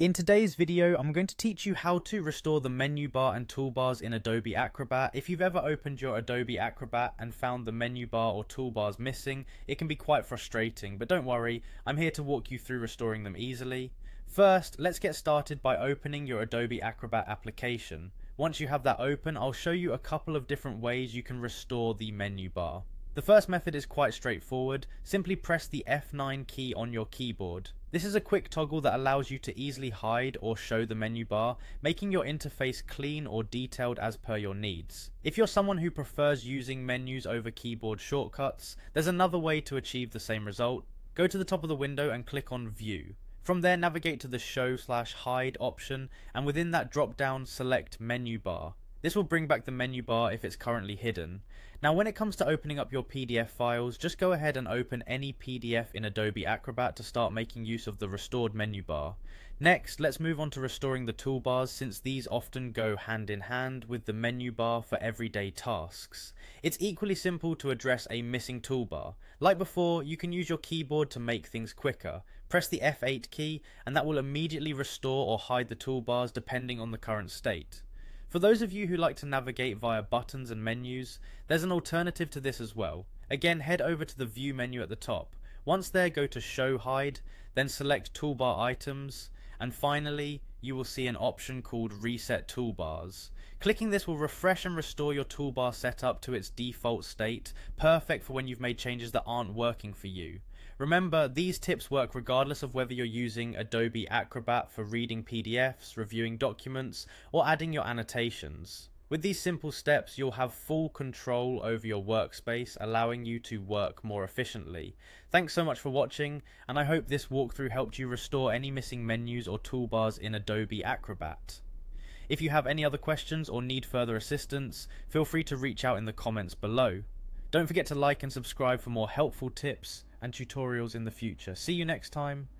In today's video, I'm going to teach you how to restore the menu bar and toolbars in Adobe Acrobat. If you've ever opened your Adobe Acrobat and found the menu bar or toolbars missing, it can be quite frustrating, but don't worry, I'm here to walk you through restoring them easily. First, let's get started by opening your Adobe Acrobat application. Once you have that open, I'll show you a couple of different ways you can restore the menu bar. The first method is quite straightforward, simply press the F9 key on your keyboard. This is a quick toggle that allows you to easily hide or show the menu bar, making your interface clean or detailed as per your needs. If you're someone who prefers using menus over keyboard shortcuts, there's another way to achieve the same result. Go to the top of the window and click on View. From there navigate to the Show slash Hide option and within that drop down select Menu Bar. This will bring back the menu bar if it's currently hidden. Now when it comes to opening up your PDF files, just go ahead and open any PDF in Adobe Acrobat to start making use of the restored menu bar. Next, let's move on to restoring the toolbars since these often go hand in hand with the menu bar for everyday tasks. It's equally simple to address a missing toolbar. Like before, you can use your keyboard to make things quicker. Press the F8 key and that will immediately restore or hide the toolbars depending on the current state. For those of you who like to navigate via buttons and menus, there's an alternative to this as well. Again, head over to the view menu at the top. Once there, go to show hide, then select toolbar items, and finally, you will see an option called reset toolbars. Clicking this will refresh and restore your toolbar setup to its default state, perfect for when you've made changes that aren't working for you. Remember, these tips work regardless of whether you're using Adobe Acrobat for reading PDFs, reviewing documents, or adding your annotations. With these simple steps, you'll have full control over your workspace, allowing you to work more efficiently. Thanks so much for watching, and I hope this walkthrough helped you restore any missing menus or toolbars in Adobe Acrobat. If you have any other questions or need further assistance, feel free to reach out in the comments below. Don't forget to like and subscribe for more helpful tips and tutorials in the future. See you next time.